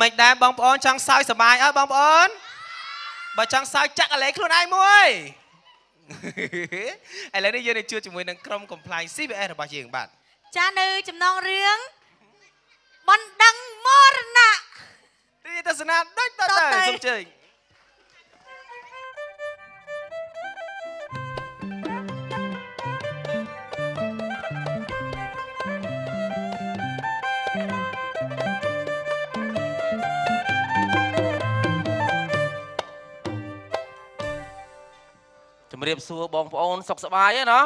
មិនដែរបងប្អូនចង់សើចសប្បាយអើបងប្អូនបើចង់សើចចាក់អាឡេខ្លួនឯងមួយឥឡូវនេះយើងនឹងជួបជាមួយនឹងក្រុម compliance CBS របស់យើងបាទចានៅចំណងរឿងបណ្ដឹងមរណៈរីទស្សនាដូចតតទៅទៅសូមជើញ ជំរាបសួរបងប្អូនសុខសប្បាយទេណោះ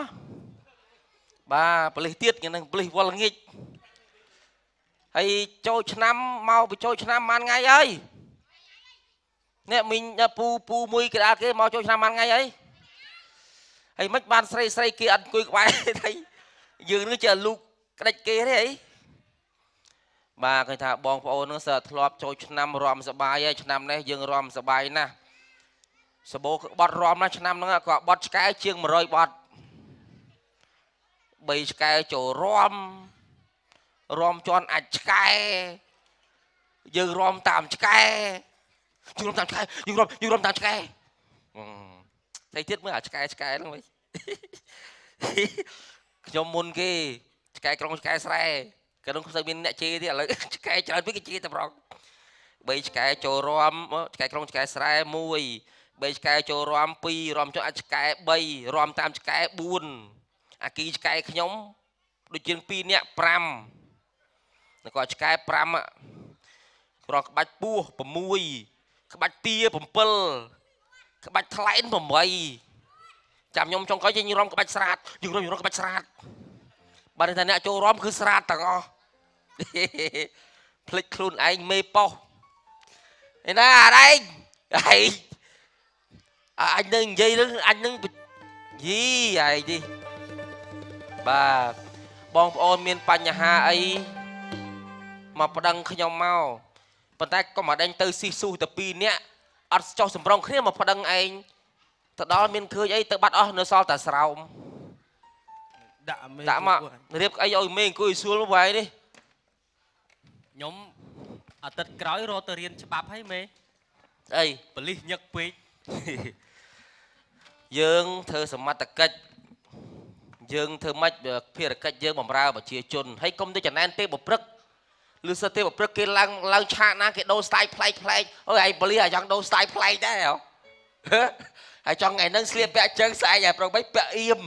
បាទប៉លិសទៀតគេនឹងប៉លិសវល់ល្ងាចហើយចូលឆ្នាំមកបញ្ចូលឆ្នាំប៉ុន្មានថ្ងៃហើយអ្នកមីងពូពូមួយកដាលគេមកចូលឆ្នាំប៉ុន្មានថ្ងៃហើយហើយមិនបានស្រីស្រីគេអត់អង្គុយក្បែរទេយើងនឹងជាលូកក្តិចគេទេអីបាទគេថាបងប្អូននឹងសើធ្លាប់ចូលឆ្នាំរំសបាយហើយឆ្នាំនេះយើងរំសបាយណាស់ សបោបត់រំណាឆ្នាំហ្នឹងក៏បត់ឆ្កែជាង100បត់3ឆ្កែចូលរំរំជន់អាចឆ្កែយើងរំតាមឆ្កែយើងរំតាមឆ្កែយើងរំយើងរំតាមឆ្កែអឺតែទៀតមើលអាឆ្កែឆ្កែហ្នឹងវិញខ្ញុំមុនគេឆ្កែក្រុងឆ្កែស្រែក៏នឹងស្អីមានអ្នកជេរទៀតឥឡូវឆ្កែច្រើនពេកគេជេរតែប្រង3ឆ្កែចូលរំឆ្កែក្រុងឆ្កែស្រែ1 បីឆ្កែចូលរំ2រំចុះអាចឆ្កែ3រំតាមឆ្កែ4អាគីឆ្កែខ្ញុំដូចជាង2នាក់5តែគាត់ឆ្កែ5ក្រក្បាច់ពស់6ក្បាច់ទា7ក្បាច់ថ្លែន8ចាំខ្ញុំចង់ក្រោយយើងរំក្បាច់ស្រាតយើងរំយើងរំក្បាច់ស្រាតបើថាអ្នកចូលរំគឺស្រាតទាំងអស់ភ្លេចខ្លួនឯងមេប៉ោះឯណាអរឯងឯង អអញនឹងនិយាយនឹងអញនឹងយីឯងនេះបាទបងប្អូនមានបញ្ហាអីមកប្តឹងខ្ញុំមកប៉ុន្តែកុំឲ្យដេញទៅស៊ីស៊ូទៅ2នាក់អត់ចោះសម្រងគ្នាមកប្តឹងឯងទៅដល់មានឃើញអីទៅបាត់អស់នៅសល់តែស្រោមដាក់មេដាក់មករៀបអីឲ្យមេអង្គុយស្រួលមកវាយនេះខ្ញុំអាទិត្យក្រោយរកទៅរៀនច្បាប់ហើយមេអីបលិសញឹកពេក យើងធ្វើសមត្ថកិច្ចយើងធ្វើម៉េចភារកិច្ចយើងបំរើប្រជាជនហើយកុំទៅចំណែនទេបព្រឹកឬសិតទេបព្រឹកគេឡើងឡើងឆាកណាគេដូរ style ប្លែកប្លែកអើយឯងបលីអាចង់ដូរ style ប្លែកដែរហ៎ហើយចង់ថ្ងៃហ្នឹងស្លៀកពាក់ជើងស្អែកឲ្យប្រុងបីពាក់អៀម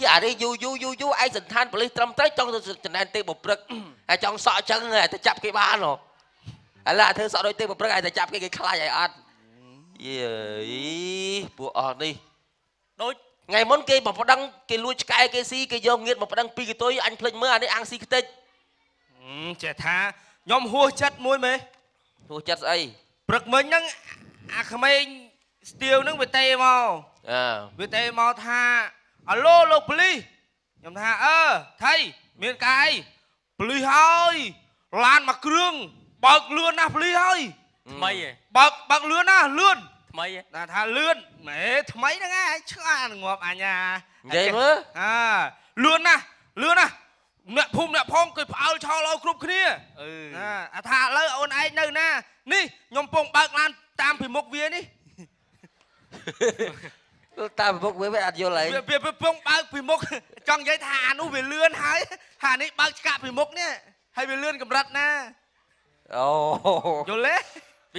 យីអានេះយូយូយូយូឯងសន្តានបលិសត្រឹមត្រូវចង់ទៅចំណែនទេបព្រឹកហើយចង់សក់ចឹងឲ្យទៅចាប់គេបានហ៎ឥឡូវអាធ្វើសក់ដូចទេបព្រឹកឲ្យទៅចាប់គេគេខ្លាចឲ្យអត់ យីពួកអស់នេះដូចថ្ងៃមុនគេមកប្តឹងគេលួចឆ្កែគេស៊ីគេយកងៀតមកប្តឹងពីកតុយអញភ្លេចមើលអានេះអាំងស៊ីខ្ទេចចេះថាខ្ញុំហួសចិត្តមួយមេទោះចិត្តស្អីព្រឹកមិញហ្នឹងអាក្មេងស្ទៀវហ្នឹងវាទេមកអើវាទេមកថាអាឡូលោកប៉ូលីសខ្ញុំថាអឺថៃមានកាយប៉ូលីសហើយឡានមកគ្រឿងបើកលឿនណាស់ប៉ូលីសហើយ ថ្មីឯងបើកបើកលឿនណាស់លឿនថ្មីឯងណាថាលឿនម៉ែថ្មីហ្នឹងឯងឆ្ងានងាប់អញ្ញានិយាយមើលអាលឿនណាស់លឿនណាស់អ្នកភូមិអ្នកផងគេផ្អើលឆោលឲ្យគ្រប់គ្នាអឺណាអាថាឥឡូវអូនឯងនៅណានេះខ្ញុំពងបើកឡានតាមពីមុខវានេះតាមពុកវាវាអត់យល់ហើយវាវាវាពងបើកពីមុខចង់និយាយថាអានោះវាលឿនហើយថានេះបើកឆ្កាក់ពីមុខនេះហើយវាលឿនកម្រិតណាអូយល់ទេ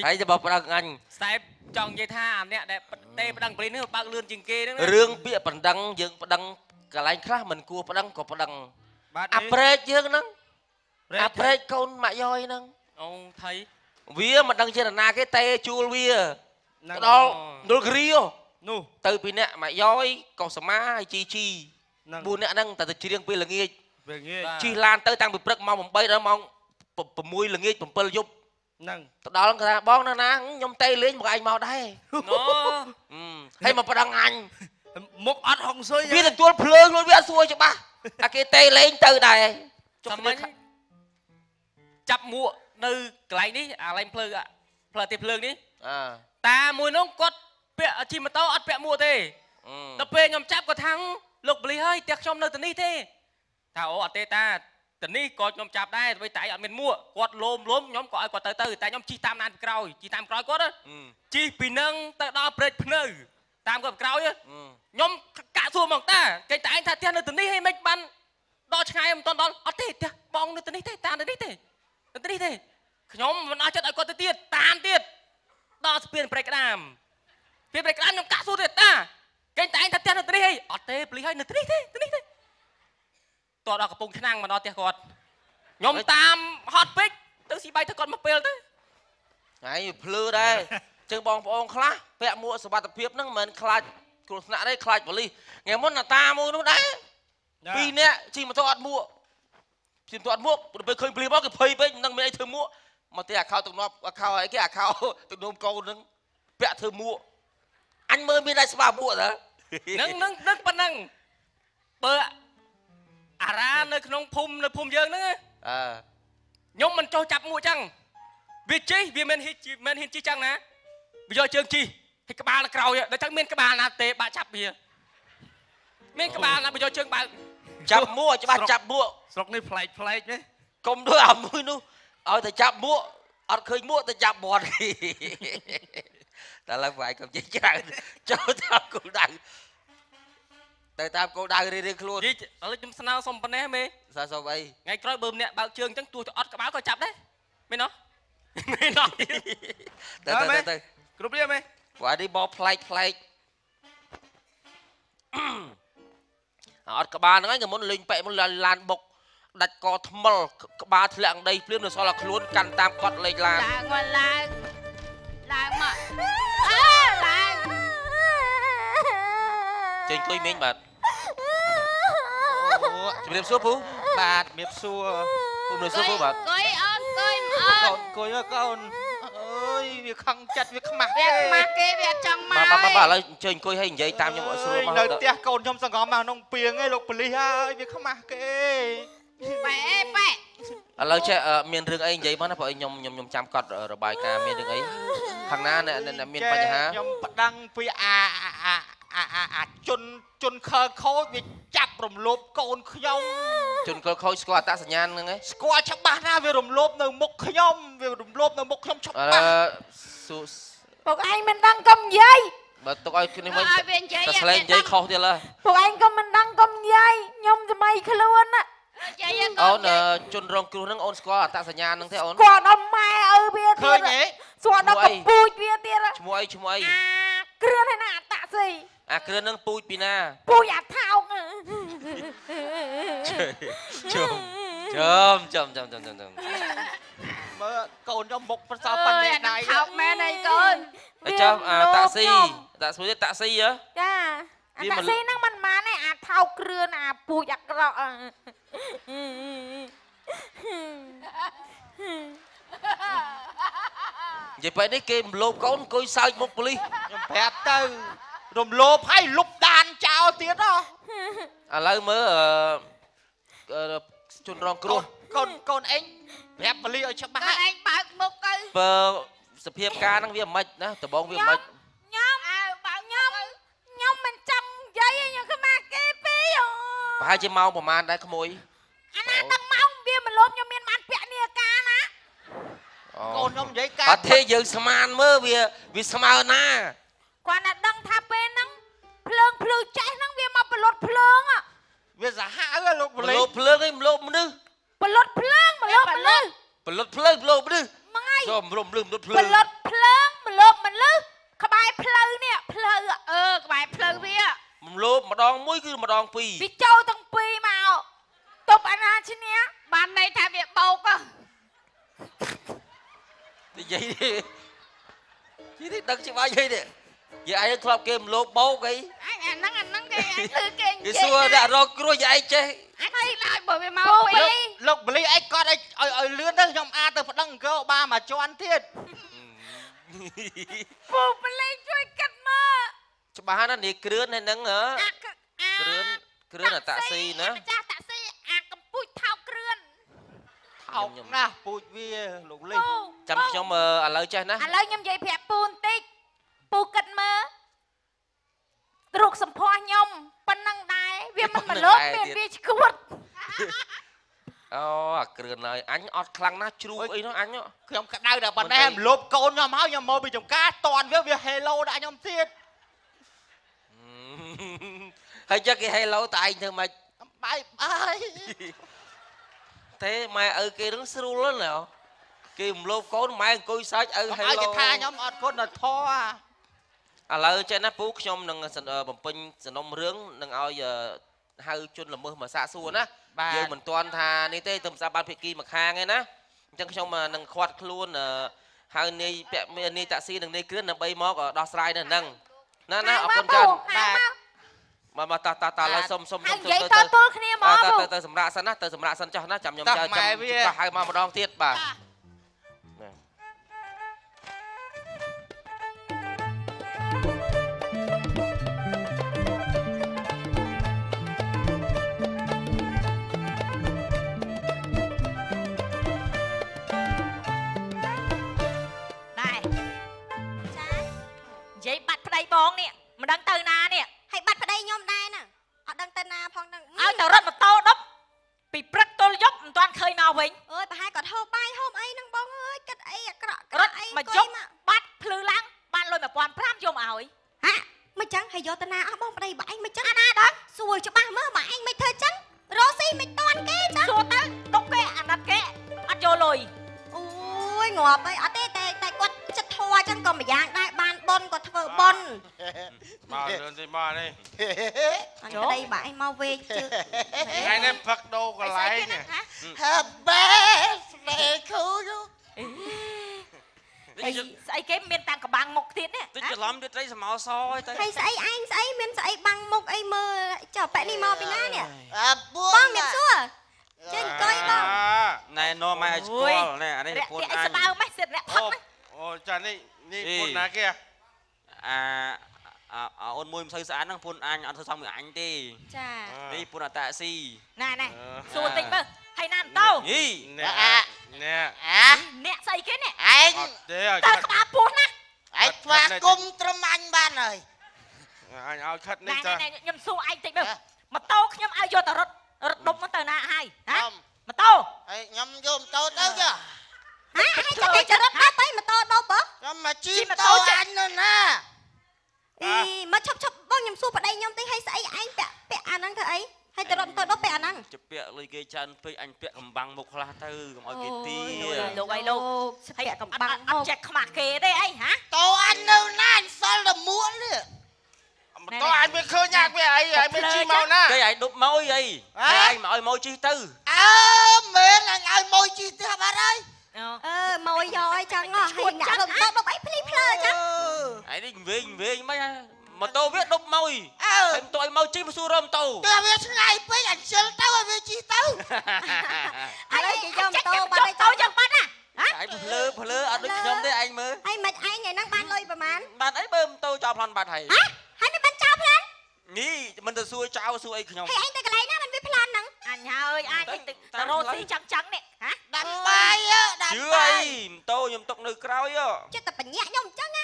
ហើយទៅបោះប្តឹងអញខ្សែចង់និយាយថាអាអ្នកដែលទេប្តឹងបលិសនេះបើកលឿនជាងគេហ្នឹងណារឿងពាក្យប្តឹងយើងប្តឹងកន្លែងខ្លះមិនគួរប្តឹងក៏ប្តឹងបាទអាប្រេកយើងហ្នឹងប្រេអាកប្រេកកូនម៉ាក់យ៉យហ្នឹងអូថៃវាមិនដឹងជានរណាគេតេជួលវាហ្នឹងទៅដល់ដុលគ្រីហ៎នោះទៅពីអ្នកម៉ាក់យ៉យកុសមាហើយជីជីហ្នឹង4អ្នកហ្នឹងតែទៅច្រៀងពេលល្ងាចវាងាយជិះឡានទៅតាំងពីព្រឹកម៉ោង8ដល់ម៉ោង6ល្ងាច7យប់ ហ្នឹងទៅដល់គាត់ថាបងនៅណាខ្ញុំតេលេងមកឯងមកដែរណូអឺហើយមកប្តឹងអញមុខអត់ហុងស៊ុយវាទទួលភ្លើង luôn វាអត់សួរច្បាស់អាគេតេលេងទៅដែរចុះសាមគ្នាញ្ញចាប់មួកនៅកន្លែងនេះអាឡែងភ្លើងអ่ะផ្លូវទីភ្លើងនេះអើតាមួយនោះគាត់ពាក់ជិះម៉ូតូអត់ពាក់មួកទេអឺដល់ពេលខ្ញុំចាប់គាត់ថាំងលោកបលិសហើយផ្ទះខ្ញុំនៅទីនេះទេថាអូអត់ទេតា ទៅទៅនេះក៏ខ្ញុំចាប់ដែរអ្វីតែឯងអត់មានមួកគាត់លោមលោមខ្ញុំក៏ឲ្យគាត់ទៅទៅតែខ្ញុំជីតាមណានពីក្រោយជីតាមក្រោយគាត់ណាអឺជីពីនឹងទៅដល់ព្រែកភ្នៅតាមគាត់ពីក្រោយណាអឺខ្ញុំកាក់សួរមកតាគេតែឯងថាផ្ទះនៅទីនេះហីមិនបានដល់ឆ្ងាយមិនទាន់ដល់អត់ទេផ្ទះបងនៅទីនេះទេតាមនៅនេះទេនៅទីនេះទេខ្ញុំមិនអស់ចិត្តឲ្យគាត់ទៅទៀតតាមទៀតដល់ស្ពានព្រែកក្តាមស្ពានព្រែកក្តាមខ្ញុំកាក់សួរទៀតតាគេតែឯងថាផ្ទះនៅទីនេះហីអត់ទេព្លីហើយនៅទីនេះទេទីនេះទេ តដល់កំពង់ឆ្នាំងមកដល់ផ្ទះគាត់ខ្ញុំតាមហត់ពេកទៅស៊ីបាយទៅគាត់មកពេលទៅហើយភ្លឺដែរចឹងបងប្អូនខ្លះពាក់មួកសុវត្ថិភាពហ្នឹងមិនមែនខ្លាចគ្រោះថ្នាក់ទេខ្លាចប៉ូលីសថ្ងៃមុនណាតាមួយនោះដែរពីរនាក់ជិះម៉ូតូអត់មួកជិះម៉ូតូអត់មួកពេលឃើញប៉ូលីសមកគេភ័យពេកមិនដឹងមានអីធ្វើមួកមកទេអាខោទំនាប់អាខោអីគេអាខោទំនុំកូនហ្នឹងពាក់ធ្វើមួកអញមើលមានតែស្បាមួកតើនឹងនឹងនឹងប៉ុណ្ណឹងបើ អារ៉ានៅក្នុងភូមិនៅភូមិយើងហ្នឹងណាអឺខ្ញុំមិនចោះចាប់មួយចឹងវាជិះវាមិនហ៊ានជិះមិនហ៊ានជិះចឹងណាវាយកជើងជិះហើយក្បាលនៅក្រោយដល់ចឹងមានក្បាលណាទេបាក់ចាប់វាមានក្បាលណាវាយកជើងបើកចាប់មួកច្បាស់ចាប់មួកស្រុកនេះប្លែកប្លែកទេកុំធ្វើអាមួយនោះឲ្យតែចាប់មួកអត់ឃើញមួកតែចាប់មាត់តែឡើយវាយកុំជិះច្រើនចូលតាមគោលដៅ ទៅតាមគោលដៅរៀងៗខ្លួននិយាយឥឡូវខ្ញុំស្នើសុំប៉ុណ្ណេះមេសាសុំអីថ្ងៃក្រោយបើម្នាក់បើកជើងចឹងទោះតែអត់ក្បាលក៏ចាប់ដែរមែនអត់មែនអត់ទៅទៅទៅទៅគ្រប់រៀបទេព្រោះអានេះបោប្លែកប្លែកអត់ក្បាលហ្នឹងឯងក៏មុនលេងប៉ែមុនឡានបុកដាច់កថ្មិលក្បាលធ្លាក់ដីភ្លាមនៅសល់តែខ្លួនកាន់តាមកត់លេខឡានឡើងមកឡើងឡើងមកអើឡើងចេញអង្គុយមីងបាទ ជំរាបសួរពូបាទជំរាបសួរពូជំរាបសួរពូបាទកុយអូនកុយមកកូអូនគួយអើយកូនអើយវាខឹងចិត្តវាខ្មាស់វាខ្មាស់គេវាចង់មកបាទបាទបាទឥឡូវអញ្ជើញអង្គុយឲ្យនិយាយតាមខ្ញុំអត់ស្រួលមកនៅផ្ទះកូនខ្ញុំសង្ងំមកក្នុងពីងឯងលោកប៉ូលីសហើយវាខ្មាស់គេប៉ែប៉ែឥឡូវចេះអឺមានរឿងអីនិយាយមកណាព្រោះខ្ញុំខ្ញុំខ្ញុំចាំកត់របាយការណ៍មានរឿងអីខាងណាអ្នកអ្នកអ្នកមានបញ្ហាខ្ញុំប្តឹងពីអាអា អាអាអាជនជនខើខូចវាចាប់រំលោភកូនខ្ញុំជនកលខូចស្គាល់អត្តសញ្ញាណហ្នឹងឯងស្គាល់ច្បាស់ណាស់វារំលោភនៅមុខខ្ញុំវារំលោភនៅមុខខ្ញុំច្បាអឺស់សួរពុកឯងមិនដឹងកុំនិយាយបើទុកឲ្យគ្នាវិញឲ្យវានិយាយតែស្លេងនិយាយខុសទៀតឡើយពុកឯងក៏មិនដឹងកុំនិយាយខ្ញុំសម័យខ្លួនណានិយាយអូនអឺជនរងគ្រោះហ្នឹងអូនស្គាល់អត្តសញ្ញាណហ្នឹងទេអូនគាត់ដល់ម៉ែឪវាឃើទៀតញទេស្គាល់ដល់កពូជវាទៀតឈ្មោះអីឈ្មោះអីអាគ្រឿនឯណាអតា ក់ស៊ីអាគ្រឿនហ្នឹងពូជពីណាពូជអាថោកជុំចំចំចំចំចំចំមើលកូនខ្ញុំមុខប្រសអើើរប៉ុណ្យណេះអាដៃនឹងថោកមែនអីកូនហើយចាំអាតាក់ស៊ីតាក់ស៊ីតាក់ស៊ីហ៎ចាអាវាតាមិនក់ស៊ីហ្នឹងមិនម៉ានទេអាថោកគ្រឿនអាពូជអាក្រក់អឺនិយាយបែបនេះគេមលោបកូនអង្គុយសើចមុខប៉ូលីសខ្ញុំប្រាប់ទៅ រំលោភឲ្យលុបដានចោលទៀតហ៎ឥឡូវមើលអឺជនរងគ្រោះកូនកូនអេងប្រាប់ប៉ូលីសឲ្យច្បាស់កូនឯងបើកមុខទៅបើសភាពការហ្នឹងវាមិនខ្មិចណាដបងវាមិនខ្មិចខ្ញុំអើបើកខ្ញុំខ្ញុំមិនចង់និយាយទេខ្ញុំខ្មាស់គេពេកអូប្រហែលជាម៉ោងប្រហែលដែរក្មួយអាណាដឹងម៉ោងវាមិនលោបខ្ញុំមានបានពាក់នាការណាអូកូនខ្ញុំនិយាយការអត់ទេយើងស្មានមើលវាវាស្មើណាគាត់ណា សាហាវហ៎លោកមប៉ូលីលោសបភ្លើងឯងមលោបមនុស្សបលត់ភ្លើងបលត់មនុស្សបលត់ភ្លើងមលោបមនុស្សមកហើយចូលរំលឹមលត់ភ្លើបងលត់ភ្លើងបលត់មនុស្សក្បែរផ្លូវនេះផ្លូវអឺក្បែរផ្លូវវាមលោបម្ដងមួយគឺម្ដងពីរវាចូលទាំងពីរមកទប់អាណាឈ្នះបានន័យថាវាបោកហ៎និយាយនេះនិយាយនេះដឹងច្បាស់យីនេះយាយឯងធ្លាប់គេមលោបបោកអី អាអាហ្នឹងអាហ្នឹងគេអាគឺគេនិគេយាយសួរអ្នករកគ្រោះយាយឯងចេះអានេះឡើយបើវាមកពីលោកលោកប៉ូលីសឯងគាត់ឲ្យឲ្យឲ្យលឿនទៅខ្ញុំអាចទៅប្តឹងអង្គរបានមកជាន់ទៀតពូប្លេងជួយកាត់មើលច្បាស់ណាស់នេះគ្រឿនហើយនឹងហ៎អាកអាគ្រឿនគ្រឿនអតាក់ស៊ីណាម្ចាស់តាក់ស៊ីអាកំពូចថោកគ្រឿនថោកណាស់ពូជវាលោកលីសចាំខ្ញុំអឺឥឡូវចេះណាឥឡូវខ្ញុំនិយាយប្រាប់ពូបន្តិចពូគិតមើល រូបសម្ផស្សខ្ញុំប៉ុណ្ណឹងដែរវាមិនមកលោកមានវាឈួតអូអាគ្រឿនហើយអញអត់ខ្លាំងណាស់ជ្រូកអីនោះអញហ៎ខ្ញុំក្តៅតែប៉ុណ្ណេះមិនទេរំលោភកូនខ្ញុំហើយខ្ញុំមកពីចំការតន់វាវា hello ដាក់ខ្ញុំទៀតហើយចឹងគេហេឡូតឯងធ្វើម៉េចបាយបាយទេម៉ែឪគេនឹងស្រួលណាស់គេរំលោភកូនម៉ែអង្គុយសើចឪខ្ញុំហេឲ្យឡូគេថាខ្ញុំអត់គុណធម៌ ឥឡូវចេះណាពូខ្ញុំនឹងសនបំពេញសំណុំរឿងនឹងឲ្យអឺហៅជនល្មើសមកសាកសួរណាបាទយើងមិនទាន់ថានេះទេទៅសាបានភិគីមកខាងឯណាអញ្ចឹងខ្ញុំអឺនឹងខាត់ខ្លួនអឺហៅនាយពាក់មាននាយតាក់ស៊ីនិងនាយគ្រឿនដើម្បីមកអឺដោះស្រាយនៅហ្នឹងណាណាអរគុណហៅច្រើនហៅមកមកមកតាតាតាឥឡូវសុំសុំហៅសុំនិយាយទៅតពលគ្នាមកទៅពូទៅទៅសម្រាប់សិនណាទៅសម្រាប់សិនចុះណាចាំខ្ញុំតោះចាំម៉ែចាំវាច្បាស់ហៅមកម្ដងទៀតបាទ មិនដឹងទៅណានេះហើយបាត់ប្តីខ្ញុំដែរណាអត់ដឹងទៅណាផងហ្នឹងឲ្យទៅរត់ម៉ូតូដប់ពីព្រឹកទល់យប់មិនទាន់ឃើញមកវិញអើយប្រហែលគាត់ហូបបាយហូបអីហ្នឹងបងអើយគិតអីអាក្រក់ក្ររក់ត់អីមកអង្គុជប់មកបាត់ភ្លឺឡើងបានលុយ1500យកមកឲ្យហាមិនចឹងហើយយកទៅណាអស់បងប្តីបងឯងមិនចឹងអាណាដល់សួរច្បាស់មើលបងឯងមិនធ្វើចឹងរស់ស៊ីមិនតាន់គេចឹងសួរទៅទុកគេអាណិតគេអត់យកលុយអូយងាប់អីអត់ទេតែតែគាត់ចិត្តធွာចឹងក៏ម្យ៉ាងដែរបា នប៉ុនក៏ធ្វើប៉ុនមកលឿនតិចមកនេះអញប្តីបងឯងមកវេកជើថ្ងៃនេះផឹកដូរកន្លែងណាហ៎ Happy birthday to you អីស្អីគេមានតាំងកបាំងមុខទៀតនេះតិចច្រឡំទៀតត្រីសមោសហើយទៅហើយស្អីឯងស្អីមានស្អីបាំងមុខអីមើលចុះប៉ែនេះមកពីណានេះអាបួបងមានសួរចេញអង្គុយបងណែនាំឲ្យស្គាល់ណែអានេះរាក់ប្រពន្ធគេអីអញស្បើម៉េះសិតរាក់ផឹអូកម៉េះអូចានេះនេះអេពុនណាគេ អាអាអាអូនមួយមិនសូវស្អាតហ្នឹងប្រពន្ធអញអត់ធ្វើសមមួយអញទេចានេះប្រពន្ធអតាស៊ីណែណែអឺសួរតិចមើលហើយណានតោយីនេះនេះអាអ្នកស្អីគេនេះឯងអត់ទេឲ្យតើខិតក្បាលពោះណាឯងស្វាគុំត្រឹមអញបានហើយអញឲ្យខិតណែនេះចាណែខ្ញុំសួរឯងតិចមើលហ៎ម៉ូតូខ្ញុំឲ្យយកទៅរត់រត់ដុំមកទៅណាហើយហ៎ខ្ញុំម៉ូតូហើយខ្ញុំយកម៉ូតូទៅចាហ៎ហើយតែចរិតដល់ទៅម៉ូតូដប់ហ៎ខ្ញុំមកជិះជិះម៉ូម៉ូតូតូចាអញនៅណា អីមកឈប់ឈប់បងខ្ញុំសួរប្តីខ្ញុំតិចហើយស្អីឯងពាក់ពាក់អាហ្នឹងធ្វើអីហើយទៅរត់ម៉ូតូដប់ពាក់អាហ្នឹងជពាក់លុយគេច្រើនពេកអញពាក់កំបាំងមុខខ្លះទៅកុំឲ្យគេទីលោកអីលោកពាក់កំបាំងអត់ចេះខ្មាស់គេទេអីហ៎តូអញនៅណាអញសល់តែមួកនេះម៉ូតូអញវាឃើញយ៉ាក់វាអីហើយមិនជិះមកណាគេឲ្យដប់មកអីហើយឯងមកឲ្យមកជិះទៅអើមែនអញឲ្យមួយជិះផ្ទះបាត់ហើយអឺមកយកអីចឹងហ៎ហើយអ្នករត់ម៉ូតូដប់អីភ្លីភ្លើចឹង ឯនេះវិញវិញមិនម៉ូតូវាដប់មកអើហើយមិនទៅឲ្យមកជិះមកសួររមម៉ូតូតែវាឆ្ងាយពេកអញជិលទៅឲ្យវាជិះទៅឥឡូវគេយកម៉ូតូបាត់តហើយទៅចឹងចឹងបាត់ណាហ៎ឯងភ្លើភ្លើអត់ដូចខ្ញុំទេឯងមើលហើយមិនឯងថ្ងៃហ្នឹងបានលុយប្រហែលបានអីបើម៉ូតូចោលប្លន់បាត់ហើយហ៎ហើយមិនបានចោលផ្លាន់នេះមិនទៅសួរចៅសួរអីខ្ញុំហើយឯងទៅកន្លែងណាមិនវាផ្លាន់ហ្នឹងអញហើយអញទៅទៅរស់ស៊ីចឹងចឹងនេះហ៎ដាំបាយហ៎ដាំជឿបាអីយម៉ូតូខ្ញុំຕົកនៅក្រោយហ៎ចិត្តតែបញ្ញាក់ខ្ញុំអញ្ចឹងណា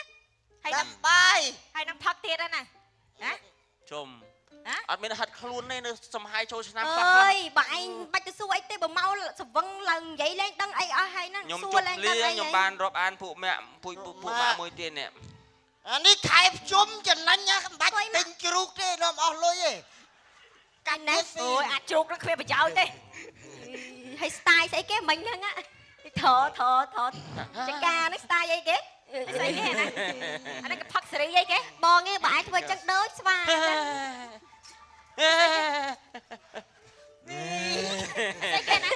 ហើយដានឹងំបាយហើយនឹងផឹកទៀតហើយណាហ៎ជុំហ៎អត់មានហាត់ខ្លួនទេនៅសំហាយចូលឆ្នាំអខ្លះខ្លះើយបើឯងបាច់ទៅសួរអីទេបើមកសវឹងឡើងនិយាយលេងដឹងអីអស់ហើយហ្នឹងខ្ញុំសួជរប់លេងលាដឹងអីខ្ញុំហើយបានរាប់អានពួកម៉ាក់ពួកពួកពួកម៉ាក់មួយទៀតនេះអានេះខែភ្ជុំចំណេញណាមិនបាច់ទិញជ្រូកទេនាំអស់លុយទេកាញ់ណាស់អូយអាចជ្រូកនឹងគ្មានប្រយោជន៍ទេហើយ style ស្អីគេមិញហ្នឹងណាធរធរធរចង្ការហ្នឹង style អីគេ ស្អីគេណាអានេះគេផឹកសេរីអីគេបងឯងបើឯងធ្វើចឹងដូចស្វាចឹងស្អីគេណា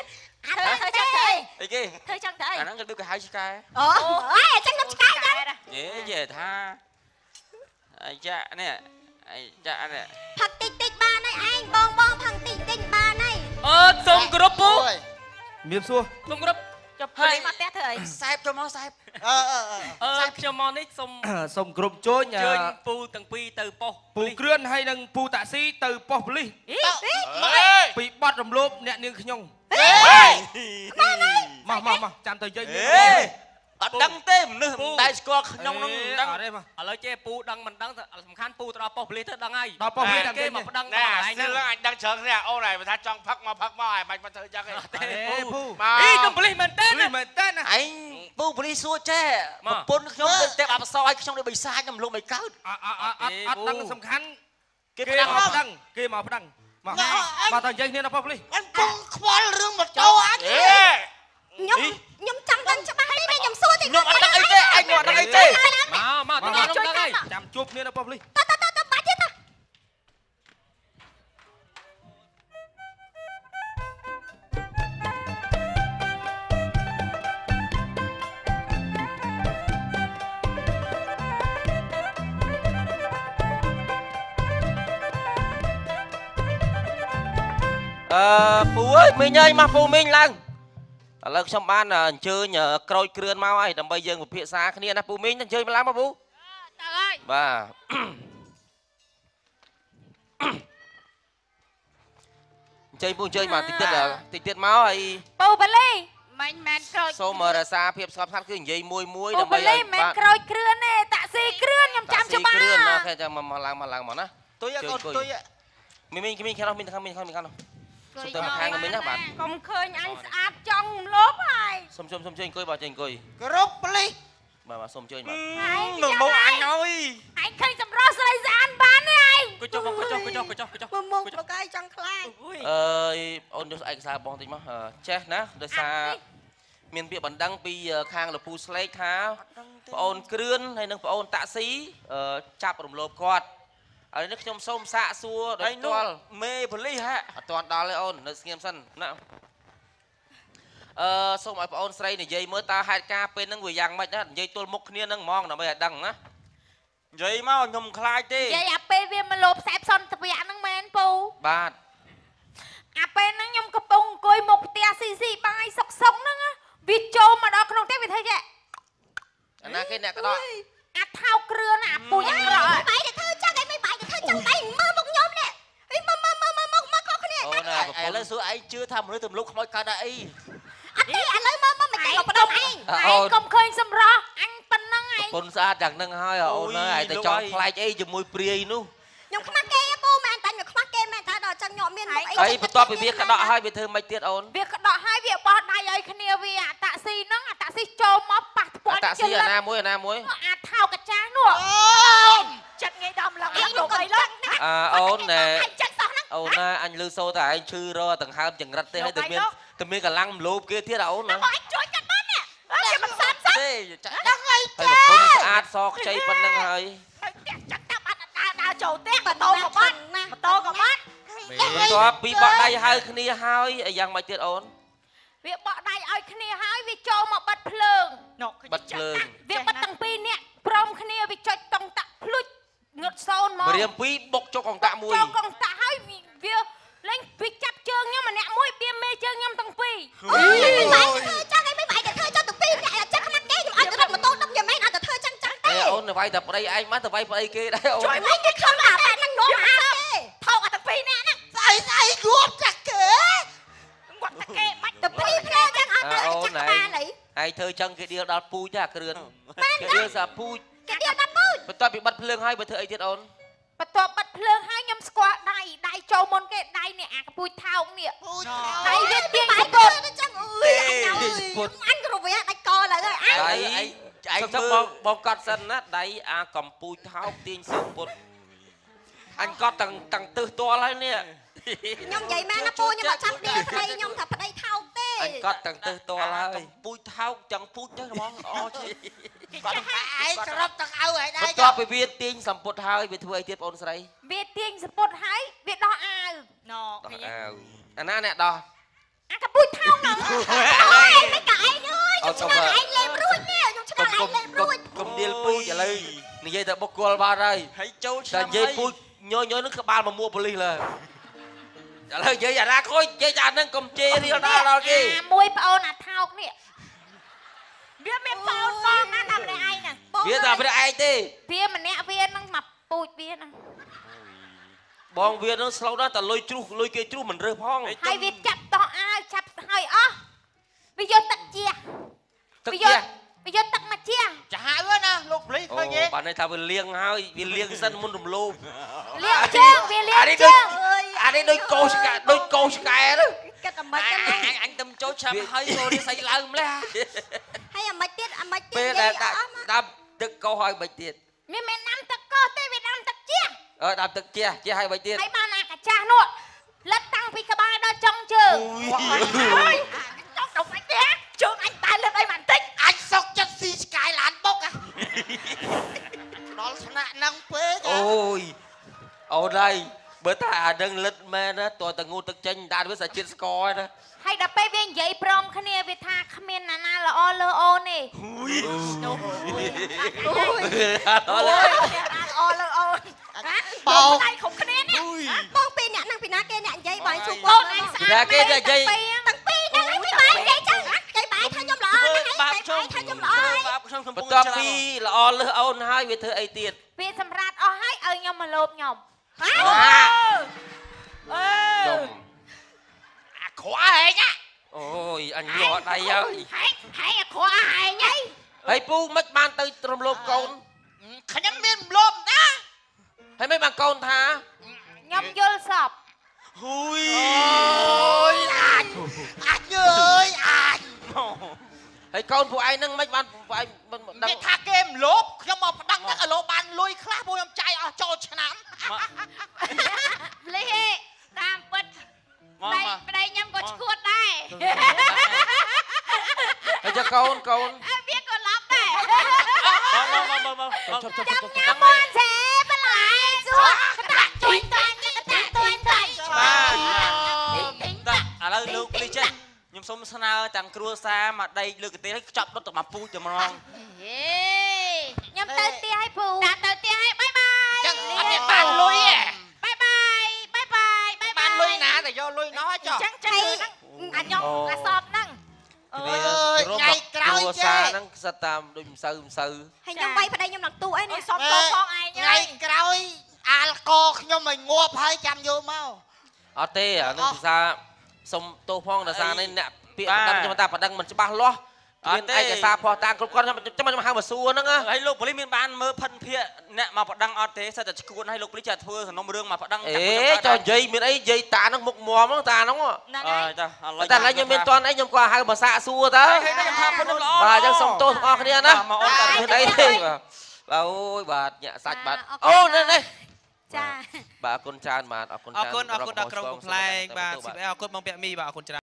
អាធ្វើហ្នឹងធ្វើទេចឹងទៅអីអីគេធ្វើចឹងទៅអីអាហ្នឹងគេដូចគេហៅឆ្កែអូអេចឹងខ្ញុំឆ្កែចឹងយេយេថាអាចានេះអាចានេះផឹកតិចតិចបានហើយឯងបងបងផឹកតិចតិចបានហើយអឺសូមគោរពពូអូយមានសួរសូមគោរព ចុះព្រៃមកផ្ទះធ្វើអីសែបចូលមកសែបអឺអឺអឺអឺខ្ញុំមកនេះសូមសូមគ្រប់ជូនអញ្ជើញពូទាំងពីរទៅប៉ុស្តិ៍ពូគ្រឿនហើយនិងពូតាក់ស៊ីទៅប៉ុស្តិ៍ប៉ូលីសអីពីបត់រំលោភអ្នកនាងខ្ញុំអេមកមកមកចាំទៅនិយាយ អេអត់ដឹងទេមនុស្សមិនដែលស្គាល់ខ្ញុំនឹងមិនដឹងអត់ទេមកឥឡូវចេះពូដឹងមិនដឹងសំខាន់ពូទៅដល់ប៉ុស្តិ៍ប៉ូលីសទៅដឹងហើយដល់ប៉ុស្តិ៍ប៉ូលីសដឹងគេទេមកប្តឹងណែដល់កន្លែងស្នឹហ្នឹងងអញដឹងច្រើនគ្នាអូនហើយបើថាចង់ផឹកមកផឹកមកហើយបាច់មកធ្វើអញ្ចឹងទេអេពូមកអីទៅប៉ូលីសមែនទេលីមែនតើណាឯងពូប៉ូលីសសួរចេះមកប្រពន្ធខ្ញុំទៅតែអបសរឲ្យខ្ញុំដូចបិសាចខ្ញុំលោកមិនកើតអត់អត់អត់អត់អត់ដឹងសំខាន់គេគេប្តឹងមកមកប្តឹងគេមកប្តឹងមកមកតើនិយាយគ្នាដល់ប៉ុស្តិ៍ប៉ូលីសអញពងខ្វល់រឿងម៉ូតូអញអេ ខ្ញុំខ្ញុំចង់ដឹងច្បាស់នេះខ្ញុំសួរតែខ្ញុំអត់ដឹងអីទេអញអត់ដឹងអីទេមកមកទៅដល់នោះដឹងហើយចាំជួបគ្នាដល់ប៉ុស្តិ៍ប៉ូលីសតើតើតើបាច់ទេតើអឺពូអើយមីងអើយមកពូមីងឡើង ឥឡូវខ្ញុំបានអញ្ជើញក្រូចគ្រឿនមកហើយដើម្បីយើងពិភាក្សាគ្នាណាពូមីងអញ្ជើញមកឡើងមកពូទៅហើយបាទអញ្ជើញពូអញ្ជើញមកតិចទៀតតិចទៀតមកហើយពូប៉ូលីសមិនមែនក្រូចសូមរក្សាភាពស្ងប់ស្ងាត់គឺនិយាយមួយមួយពូដើម្បីប៉ូលីសមិនមែនក្រូចគ្រឿនទេតាក់ស៊ីគ្រឿនខ្ញុំចាំច្បាស់គ្រឿនអូខេចាំមកមកឡើងមកឡើងមកណាទុយកូនទុយមីមីងមីងខាងនោះមីងខាងមីងខាងមីងខាងនោះ សុំទៅមកខាងនោះមីងណាបាទកុំឃើញអញស្អាតចង់លោបហើយសុំសុំសុំជើញអង្គុយបាទជើញអង្គុយគ្រប់ប៉ូលីសបាទបាទសុំជើញបាទមកមកអញហើយឯងឃើញសម្រស់ស្រីស្អាតបានទេឯងគួចចុះមកគួចចុះគួចចុះគួចចុះគួចចុះមកមកមកកាយចង់ខ្លាចអើយអូនយកឯកសារបងតិចមកអឺចេះណាដោយសារមានពាក្យបណ្ដឹងពីខាងលពូស្លេកថាប្អូនគ្រឿនហើយនិងប្អូនតាក់ស៊ីអឺចាប់រំលោភគាត់ ហើយនេះខ្ញុំសូមសាកសួរដោយហើយផ្នោះទាល់មេប៉ូលីសហ่ะអត់ទាន់ដល់ទេអូននៅស្ងៀមសិនណាអឺសូមឲ្យប្អូនស្រីនិយាយមើលតើហេតុការណ៍ពេលហ្នឹងវាយ៉ាងម៉េចណានិយាយទល់មុខគ្នាហ្នឹងហ្មងដើម្បីឲ្យដឹងណានិយាយមកខ្ញុំខ្លាចទេនិយាយអាពេលវាមកលោបខ្សែផ្សន្តិវៈហ្នឹងមែនពូបាទអាពេលហ្នឹងខ្ញុំកំពុងអង្គុយមុខផ្ទះស៊ីស៊ីបាយសុកសុកហ្នឹងណាវាចូលមកដល់ក្នុងផ្ទះវាធ្វើចេះអាណាគេអ្នកក្តោបអាថោកគ្រឿនអាពូចអាក្រក់ បាយទៅធ្វើចឹងបាយមើលមុខខ្ញុំនេះអីមើលមើលមើលមើលមុខមកខុសគ្នាអូនណាប្រពឥឡូវន្ធសួរឯងជឿថាមនុស្សទំលុកខ្មោចកើតដែរអីអត់ទេឥឡូវមើលមើលមិនចាយបដុំឯងឯងកុំឃើញសម្រស់អញប៉ុណ្ណឹងឯប្រងពន្ធស្អាតយ៉ាងហ្នឹងហើយអូនអើយឲ្យតែចង់ខ្លាចអីជាមួយព្រាយនោះខ្ញុំខ្មាស់គេពូមែនតាខ្ញុំខ្មាស់គេមែនតាដល់ចឹងញាប់មានមុខអីហើយបន្ទាប់ពីវាក្តោកហើយវាធ្វើម៉េចទៀតអូនវាក្តោកហើយវាបោះដៃឲ្យគ្នាវាអាតាក់ស៊ីហ្នឹងអាតាក់ស៊ីចូលមកប៉ះពាអាល់តាក់ស៊ីអាណាមួយអាណាមួយអាថោកកាចាស់នោះចិត្តងាយដំឡើងឡើងលោកអីឡើង អើអូនណែអញចិត្តសោះហ្នឹងអូនណាអញលឺសូរតែឯងឈឺរដង្ហើមចង្រិតទេហើយតែមានតែមានកម្លាំងមលោបគេទៀតអាអូនណាមកអញជួយចិត្តបាននេះអើយមិនសានសានទេចាក់ដឹងហើយហើយប្រពន្ធស្អាតសខ្ចីប៉ុណ្្នឹងហើយនៅផ្ទះចិត្តតាមអត់ដើរដើរចូលផ្ទះម៉ូតូក៏បាត់ម៉ូតូក៏បាត់បន្ទាប់ពីបក់ដៃហៅគ្នាហើយអីយ៉ាងម៉េចទៀតអូនវាបក់ដៃឲ្យគ្នាហើយវាចូលមកបិទភ្លើងបិទភ្លើងវាបិទទាំងពីរនាក់ព្រមគ្នាវាចុចតុងតាក់ភ្លុច ងឹតសូនមកម្រាមពីរបុកចុកកងតាក់មួយចូលកងតាក់ហើយវាលេងវាចាប់ជើងខ្ញុំម្នាក់មួយបៀមមេជើងខ្ញុំទាំងពីរមិនបាយទៅធ្វើចឹងឯងមិនបាយទៅធ្វើចឹងទៅពីរម្នាក់ចឹងខ្មាស់គេខ្ញុំអត់ទៅរត់ម៉ូតូដឹកយ៉ាងម៉េចអត់ទៅធ្វើចឹងចឹងអេអូនទៅវាយតែប្តីឯងមកទៅវាយប្តីគេដែរអូនជួយមិនគេខំអាបែបហ្នឹងនោះអាទេថោកអាទាំងពីរនាក់ហ្នឹងស្អីស្អីគ្រប់ចាក់គេគាត់តែគេបាច់ទៅពីរគ្នាចឹងអត់ទៅចាក់ក្បាលអីឯងធ្វើចឹងគេដៀលដល់ពូជទេអាគ្រឿនគេដៀលសាពូជគេទៀតដល់ពូជ បន្ទាប់ពីបិទភ្លើងហើយបើធ្វើអីទៀតអូនបន្ទាប់បិទភ្លើងហើយខ្ញុំស្គាល់ដៃដៃចូលមុនគេដៃនេះអាកពូចថោកនេះពូជដៃវាទាញបាយកកូូននចឹងអើយអញអញក៏វាដាច់កលើហើយអញដៃឯងឯងឯងទៅមើបលងបងកត់សិនណាដៃអាកំពូចថោកទាញសៀវពុតអញកត់ទាំងទាំងទឹះទាល់ហើយនេះខ្ញុំនិយាយមែនណាពូខ្ញុំអត់ចាំដៀលប្តីខ្ញុំថាប្តីថោកទេអញកត់ទាំងទឹះទាល់ហើយពូជថោកចឹងពូជចឹងហ្មងអូជិះ គាត់ថាឯងក្របទាំងអៅឲ្យដែរបន្ទាប់ពីវាទាញសម្ពុតហើយវាធ្វើអីទៀតបងស្រីវាទាញសពុតហើយវាដោះអាវណដោះអាវអាណាអ្នកដោះអាកពូចថោកហ្នឹងអូយមិនក៏ឯងអើយអខ្ញុំត់ឆ្ងល់សុំឯងលេបរួចនេះខ្ញុំឆ្ងល់ឯងលេបរួចកុំដៀលពូជឥឡូវនិយាយតែបុគ្គលបាត់ហើយហើយចូលឆាតែំនិយាយពូជញយញយនឹងក្បាលមកមួប៉ូលីសលើឥឡូវនិយាយអាណាខូចនិយាយតែអានឹងកុំជេររៀលដល់ដល់គេអាមួយប្អូនអាថោកនេះ វាមានប្អូនបងណាដល់ម្នាក់ឯងហ្នឹងវាតែព្រះឯងទេវាម្នាក់វាហ្នឹងមកពូចវាហ្នឹងបងវានឹងស្លូតណាស់តែលុយជ្រុះលុយគេជ្រុះមិនរើសផងហើយវាចាប់ដោះអាវចាប់ហើយអស់វាយកទឹកជះទឹកវាជះយកវាយកទឹកមកជះចាហាអើណាលោកប្លីអូឃើញទេបានន័យថាវាលៀងហើយវាលៀងសិនមុនរំលោភលាងជើងវាលាអាងនេះជើដូចងអានេះដូចកោឆ្កែដូចកោឆ្កែទៅគិតអាម៉េចអទៅញអញអញទៅចូលឆ្នាំហើយចូលនេះស្អីឡើងម្លេះ ហើយអាម៉េចទៀតអាម៉េចទៀតពេលនិដែលយាយដាក់អស់មកដាប់ទឹកកោហើយបាច់ទៀតវាមិនដាំទឹកកោសទេវាដាំទឹកជះអើដាប់ទឹកជះជះហើយបាច់ទៀតហើយបានណាកាចាស់នោះលិតតាំងពីក្បាលដល់ចុងជើងហើយចុងដល់មិនទេជើងអញតែលិតអីបន្តិចអញសុកចិត្តស៊ីឆ្កែឡានបុកហ៎ដល់ថ្នាក់ហ្នឹងពេកហ៎អូយអូនហើយ បើថាអាដឹងលិតមែនណាតើតងូទឹកចេញដាក់វាសាជាតិស្ករណាហើយដល់ពេលវានិយាយព្រមគ្នាវាថាគ្មានណាណាល្អលើអូនទេអូយអូយល្អលើអូនណាបងដៃគ្រប់គ្នានេះបងពីរអ្នកហ្នឹងពីណាគេអ្នកនិយាយបាយជួបអូបងនអញស្អាតតែគេនិយាយទាំងពីរហ្នឹងឯងពីបាយនិយាយចឹងគេបាយថាខ្ញុំល្អណាស់បាបគេខ្ញុំបាយថាខ្ញុំល្អហើយបាបខ្ញុំកំពុបន្ងទាប់ច្រឡំពីល្អលើសអូនហើយវាធ្វើអីទៀតវាសម្រាប់អស់ហើយឲ្យខ្ញុំមកលោបខ្ញុំ ហ៎អឺខ្ញុំអាខ្វះហែងហ៎អូយអញយកដៃហើយហែកហែកអាក្រក់ហែងហីហើយពូមិនបានទៅរំលោភកូនខ្ញុំមានមលប់ណាហើយមិនបានកូនថាខ្ញុំយល់សពហ៊ុយអូយអាចអាចអើយអាចហើយកូនពួកឯងហ្នឹងមិនបានពួកឯងមិនដឹងនិយាយថាគេមលប់ខ្ញុំមកប្តឹងទឹក ឥឡូវបានលុយខ្លះពួកខ្ញុំចាយអស់ចូលឆ្នាំលីហេតាមពិតមកប្តីមកប្តីខ្ញុំក៏ឈួតដែរហើយចុះកូនកូនអើវាក៏ឡប់ដែរមកមកមកមកចុះចុះចុះចាំចុះញ៉ាំមកសេបន្លែសួរតាក់ទួយតាញ់តាក់ទួយតាញ់បាទឥឡូវលោកនេះចេះខ្ញុំសូមស្នើទាំងគ្រួសារមកដេកលើកន្ទេលឲ្យខ្ចប់ដុតទៅមកពូជតែម្ដង ហេខ្ញុំទៅផ្ទះឲ្យពូដាក់ទៅផ្ទះឲ្យបាយបាយចឹងអត់មានបានលុយទេបាយបាយបាយបាយបាយបានលុយណាតែយកលុយនោះចុះចឹងចឹងហ្នឹងអាខ្ញុំអាសបហ្នឹងអើវាយអើយថ្ងៃក្រោយគ្រួចេះសារហ្នឹងសិតតាមដូចមិនសូវមិនសូវហើយខ្ញុំបាយប្តីខ្ញុំនឹងទូអីអូនេះយសុំទោសផងឯងថ្ងៃហើយក្រោយអាល់កុលខ្ញុំឲ្យងាប់ហើយចាំយកមកអត់ទេអានឹងភាសាសុំទោសផងដោយសារនេះអ្នកពាក្យប្តឹងខ្ញុំថាប្តឹងមិនច្បាស់លាស់ មានឯកសារផោះតាំងគ្រប់គ្រាន់ខ្ញុំខ្ញុំខ្ញុំហៅមកសួរហ្នឹងណាហើយលោកប៉ូលីសមានបានមើលផិនភាកអ្នកមកប្តឹងអត់ទេសិតតែឈួតហើយលោកប៉ូលីសចាធ្វើសំណុំរឿងមកប្តឹងអេចុះនិយាយមានអីនិយាយតាហ្នឹងមុខមមហ្នឹងតាហ្នឹងហ្នឹងអើហើយយតាឥឡូវតែឥឡូវខ្ញុំមានតន់អីខ្ញុំក៏ហៅមកសាកសួរទៅហើយខ្ញុំថាខ្ញុំល្អបាទអញ្ចឹងសុំទោសទាំងអស់គ្នាណាមកអូនតាមានអីទេបាទបាទអូយបាទញាក់សាច់បាទអូនេះនេះចាបាទអរគុណច្រើនបាទអរគុណអរច្រើនគុណអរគុណដល់ក្រុមកំ pl ែងបាទបាទស៊ីអរគុណបងពាក់មីបាទអរគុណច្រើន